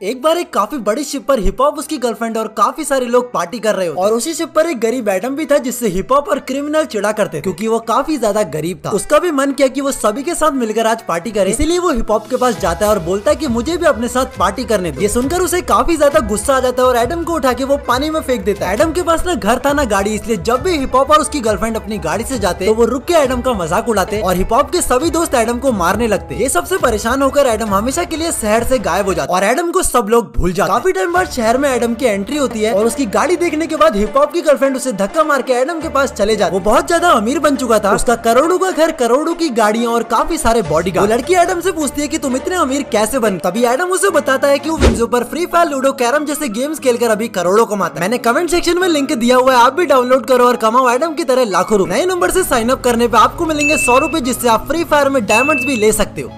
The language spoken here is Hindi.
एक बार एक काफ़ी बड़ी शिप पर हिप हॉप उसकी गर्लफ्रेंड और काफ़ी सारे लोग पार्टी कर रहे होते। और उसी शिप पर एक गरीब एडम भी था जिससे हिप हॉप और क्रिमिनल चिड़ा करते क्योंकि वो काफ़ी ज़्यादा गरीब था। उसका भी मन किया कि वो सभी के साथ मिलकर आज पार्टी करे। इसीलिए वो हिप हॉप के पास जाता है और बोलता है की मुझे भी अपने साथ पार्टी करने दो। ये सुनकर उसे काफ़ी ज़्यादा गुस्सा आ जाता है और एडम को उठा के वो पानी में फेंक देता है। एडम के पास ना घर था ना गाड़ी, इसलिए जब भी हिप हॉप और उसकी गर्लफ्रेंड अपनी गाड़ी से जाते तो वो रुक के एडम का मज़ाक उड़ाते और हिप हॉप के सभी दोस्त एडम को मारने लगते। ये सबसे परेशान होकर एडम हमेशा के लिए शहर से गायब हो जाता और एडम को सब लोग भूल जाते काफ़ी टाइम बाद शहर में एडम की एंट्री होती है और उसकी गाड़ी देखने के बाद हिप हॉप की गर्लफ्रेंड उसे धक्का मार के एडम के पास चले जाते वो बहुत ज़्यादा अमीर बन चुका था। उसका करोड़ों का घर, करोड़ों की गाड़ियाँ और काफ़ी सारे बॉडी वो लड़की एडम से पूछती है की तुम इतने अमीर कैसे बन? तभी एडम उसे बताता है की वो विंजो पर फ्री फायर लूडो कैरम जैसे गेम्स खेलकर अभी करोड़ों कमाता है। मैंने कमेंट सेक्शन में लिंक दिया हुआ है, आप भी डाउनलोड करो और कमाओ एडम की तरह लाखों रुपए। नए नंबर ऐसी साइन अप करने पे आपको मिलेंगे सौ रुपए, जिससे आप फ्री फायर में डायमंड्स भी ले सकते हो।